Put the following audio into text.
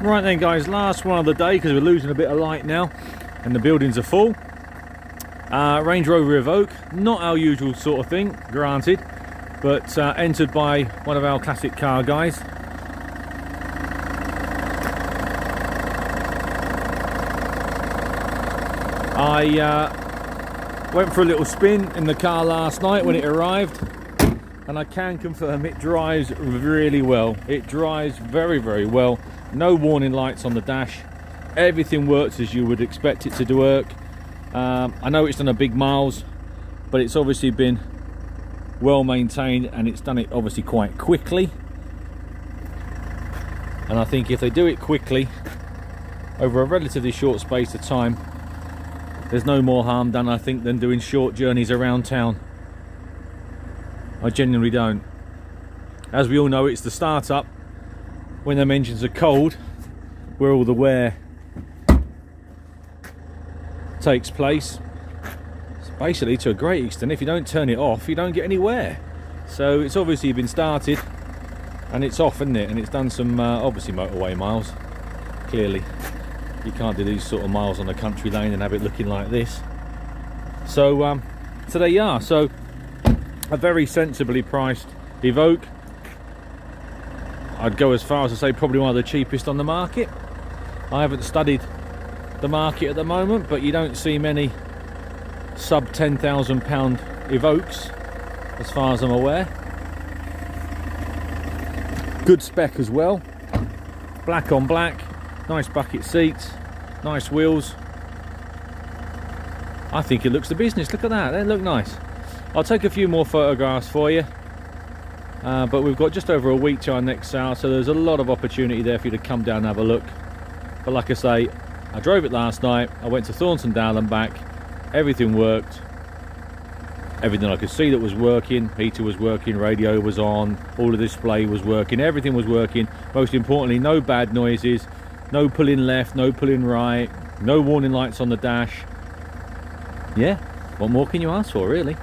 Right then guys, last one of the day because we're losing a bit of light now and the buildings are full. Uh, Range Rover Evoque, not our usual sort of thing, granted, but uh, entered by one of our classic car guys. I uh, went for a little spin in the car last night when it arrived and I can confirm it drives really well. It drives very, very well. No warning lights on the dash. Everything works as you would expect it to work. Um, I know it's done a big miles, but it's obviously been well maintained and it's done it obviously quite quickly. And I think if they do it quickly, over a relatively short space of time, there's no more harm done, I think, than doing short journeys around town. I genuinely don't. As we all know, it's the startup when them engines are cold, where all the wear takes place. So basically, to a great extent, if you don't turn it off, you don't get any wear. So it's obviously been started and it's off, isn't it? And it's done some uh, obviously motorway miles, clearly you can't do these sort of miles on a country lane and have it looking like this so um, so there you are so a very sensibly priced Evoque I'd go as far as to say probably one of the cheapest on the market I haven't studied the market at the moment but you don't see many sub 10,000 pound Evoques as far as I'm aware good spec as well black on black Nice bucket seats, nice wheels. I think it looks the business. Look at that, they look nice. I'll take a few more photographs for you. Uh, but we've got just over a week to our next sale, so there's a lot of opportunity there for you to come down and have a look. But like I say, I drove it last night. I went to Thornton Down and back. Everything worked. Everything I could see that was working. Heater was working, radio was on, all the display was working, everything was working. Most importantly, no bad noises. No pulling left, no pulling right, no warning lights on the dash. Yeah, what more can you ask for, really?